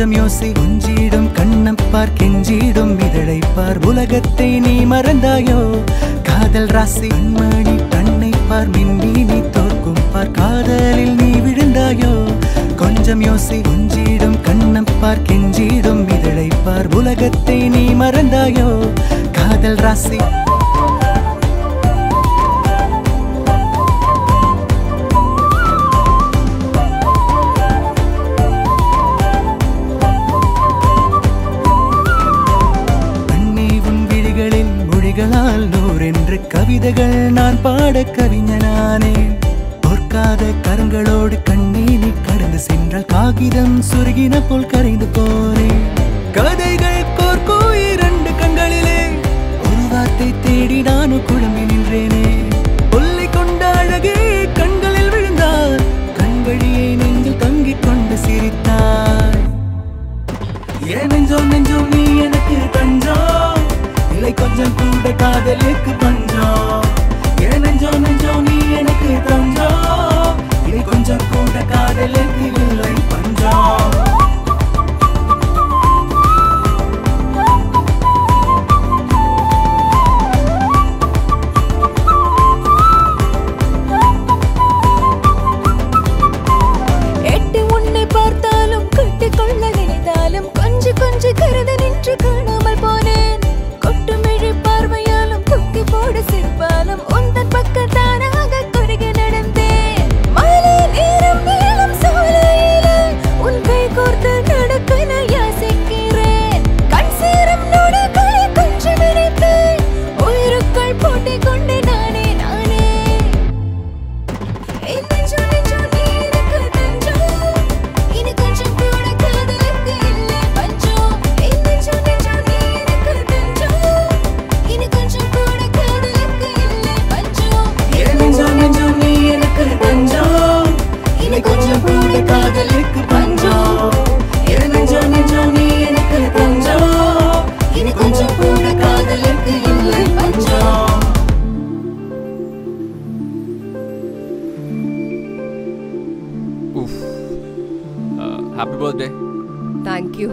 கொஞ்சம் யோசி. கொஞ்சிடும் கண்ணப்பார் கெஞ்சிடும் இதழைப்பார் உலகத்தை நீ மறந்தாயோ? காதல் ராசி மணி தன்னை பார். மின்னி நீ தோற்கும் பார். காதலில் நீ விழுந்தாயோ? கொஞ்சம் யோசி. கொஞ்சிடும் கண்ணப்பார் கெஞ்சிடும் இதழைப்பார் உலகத்தை நீ மறந்தாயோ? காதல் ராசி. நூறென்று கவிதைகள் நான் பாட கவிஞனானே. பொற்காத கரங்களோடு கண்ணே நீ கடந்து சென்றால் காகிதம் சுருகின போல் கரைந்து போனேன் கதைகள் கோர்க்கோ இரண்டு கண்களிலே. ஒரு வார்த்தை தேடி நானும் குழம்பி நின்றேனே. கொல்லை கொண்ட அழகே கண்களில் விழுந்தார். கண் வழியே நெஞ்சில் தங்கிக் கொண்டு சிரித்தாய் ஏன் நெஞ்சம் நெஞ்சம் நீ எனக்கு தஞ்சம். இல்லை கொஞ்சம் கூட காதலுக்கு हैप्पी बर्थडे थैंक यू